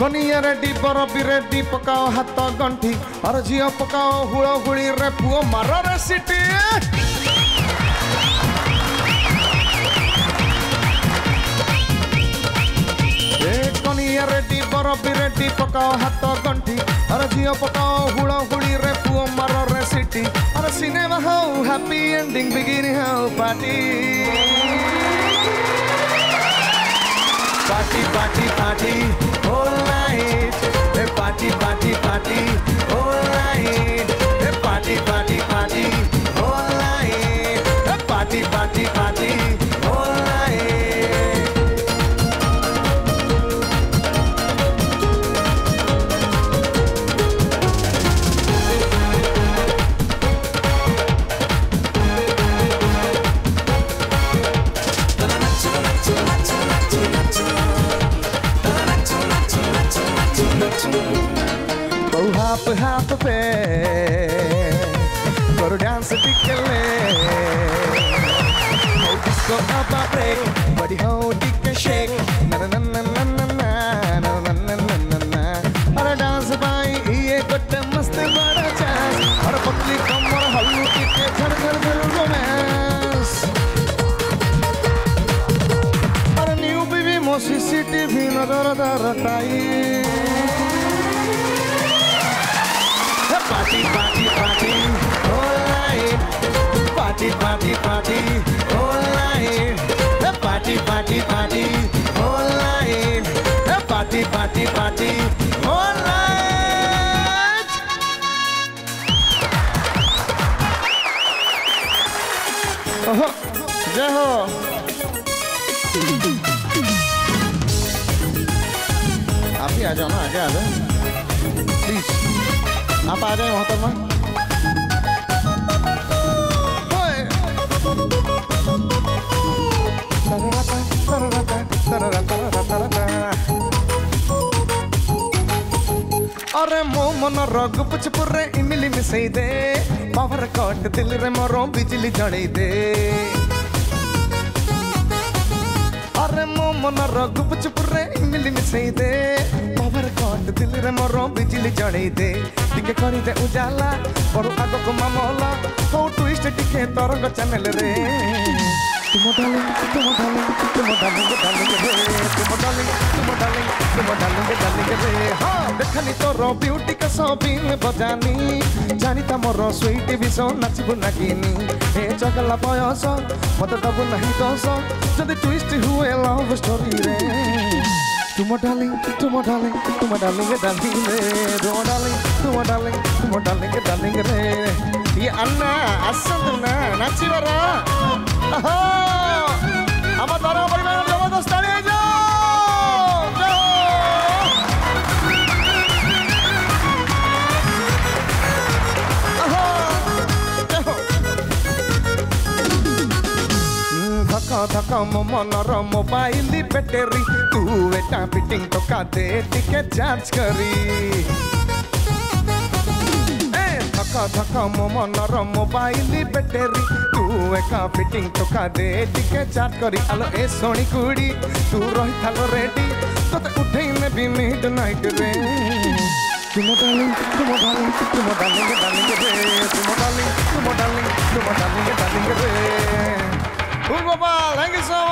କନିଆ ready barfi ready ପକାଅ ହାତ ଗଣ୍ଠି ଅର ଝିଅ ପକାଅ ହୁଳ ହୁଳିରେ ପୁଅ ମାରରେ ସିଟି ଏ କନିଆ ରେଡି ବରଫି ରେଡି ପକାଅ ହାତ ଗଣ୍ଠି ଅର ଝିଅ ପକାଅ ହୁଳ ହୁଳିରେ ପୁଅ ମାରରେ ସିଟି ଅର ସିନେମା ହଉ ହାପି ଏଣ୍ଡିଂ ବିଗିନି ହଉ ପାର୍ଟି Party, party, party, बहु हाफ़ हाफ़ पे करो डांस टिकले हो डिस्को अब ब्रेक बड़ी हो टिक शेक ना ना ना ना ना ना ना ना ना ना ना ना अरे डांस पाई ये गोटे मस्त बड़ा चांस और पतली कमर हल्लू टिके झड़ झड़ झड़ रोमांस अरे न्यू बीबी मो सीसीटीवी नज़र दर टाई Party, party, party, all night. Party, party, party, all night. Party, party, party, all night. ओहो, जय हो आप ही आ जाओ ना आगे आ जाओ प्लीज़ आप आ जाए मोहतरमा अरे मो मन रग पुचपुरे इमिली मिसई दे। पावर कट दिल रे मोरो, बिजली जड़ई दे। अरे मो मन रग पुचपुरे इमिली मिसई दे। पावर कट दिल रे मोरो, बिजली जड़ई दे। टिके करी दे उजाला पड़ो आगो को मामला। हो ट्विस्ट टिके तरंग चैनल रे। तुम डालिंग तुम डालिंग तुम डालिंग डालिंग रे। तुम डालिंग तुम डालिंग तुम डालिंग डालिंग रे। हाँ। ଦେଖାଲି ତୋର ବିୟୁଟି କେ ସବିଲ ବଜାନି ଜାଣି ତା ମୋର ସୁଇଟି ବିଷ ନାଚିବୁ ନାଗିନି ଏ ଚଗଲା ବୟସ ମତେ ଦବୁ ନାହିଁ ଦୋଷ ଯଦି ଟୁଇଷ୍ଟ ହୁଏ ଲଭ୍ ଷ୍ଟୋରୀରେ ତୁମ ଡାଲିଂ ତୁମ ଡାଲିଂ ତୁମ ଡାଲିଂ ଡାଲିଂ ରେ ରୋ ଡାଲିଂ ତୁମ ଡାଲିଂ ତୁମ ଡାଲିଂ ଡାଲିଂ ରେ ଇଏ ଆନ୍ନା ଆସନ୍ତୁ ନା ନାଚିବାର ଆହା సాధకం మనోరమ మొబైల్ బెటరీ తూ వెటా ఫిట్టింగ్ తో కాదే టికే చార్జ్ కరీ धका धका मो मनर मोबाइल बैटेरी तू एक फिटिंग टोका दे टिके चाट करी आलो ए सोनी कुड़ी तू रही थालो रेडी तो ते उठे ने भी मिड नाइट रे तुमो डालिंग तुमो डालिंग तुमो डालिंग डालिंग रे तुमो डालिंग तुमो डालिंग तुमो डालिंग डालिंग रे Cool Gopal, thank you so much.